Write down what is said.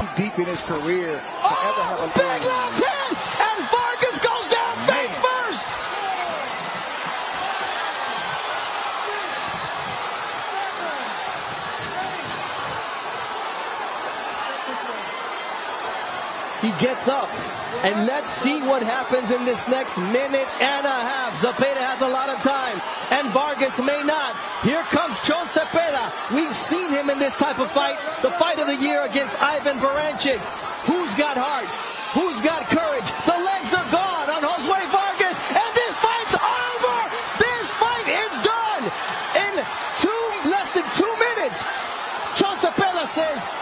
in his career to oh, ever have a Oh, big left hand, and Vargas goes down face first. He gets up, and let's see what happens in this next minute and a half. Zepeda has a lot of time, and Vargas may not. Here comes Chon Zepeda this type of fight. The fight of the year against Ivan Baranchyk. Who's got heart? Who's got courage? The legs are gone on Josue Vargas, and this fight's over. This fight is done in two less than two minutes. Chon Zepeda says.